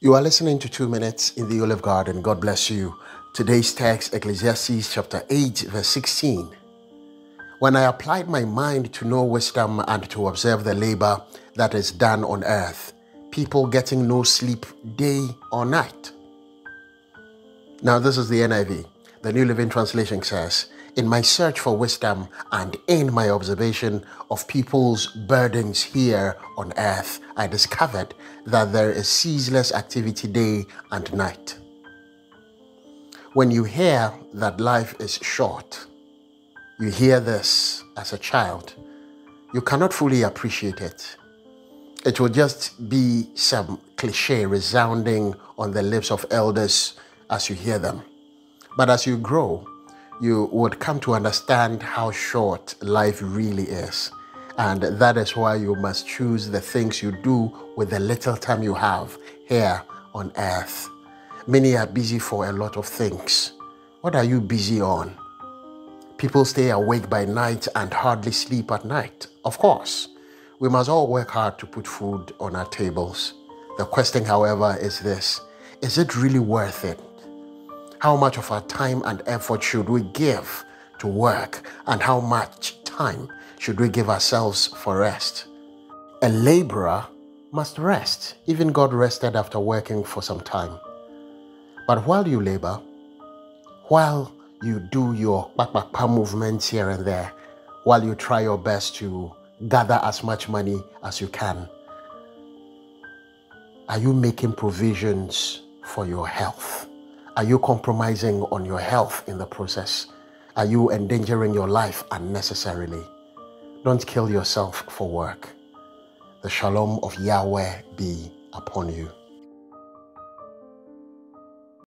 You are listening to Two Minutes in the Olive Garden. God bless you. Today's text, Ecclesiastes chapter 8, verse 16. When I applied my mind to know wisdom and to observe the labor that is done on earth, people getting no sleep day or night. Now, this is the NIV. The New Living Translation says, In my search for wisdom and in my observation of people's burdens here on earth, I discovered that there is ceaseless activity day and night. When you hear that life is short, you hear this as a child, you cannot fully appreciate it. It will just be some cliche resounding on the lips of elders as you hear them. But as you grow, you would come to understand how short life really is. And that is why you must choose the things you do with the little time you have here on earth. Many are busy for a lot of things. What are you busy on? People stay awake by night and hardly sleep at night. Of course, we must all work hard to put food on our tables. The question, however, is this Is it really worth it? How much of our time and effort should we give to work, and how much time should we give ourselves for rest? A laborer must rest. Even God rested after working for some time. But while you labor, while you do your pa movements here and there, while you try your best to gather as much money as you can, are you making provisions for your health? Are you compromising on your health in the process? Are you endangering your life unnecessarily? Don't kill yourself for work. The shalom of Yahweh be upon you.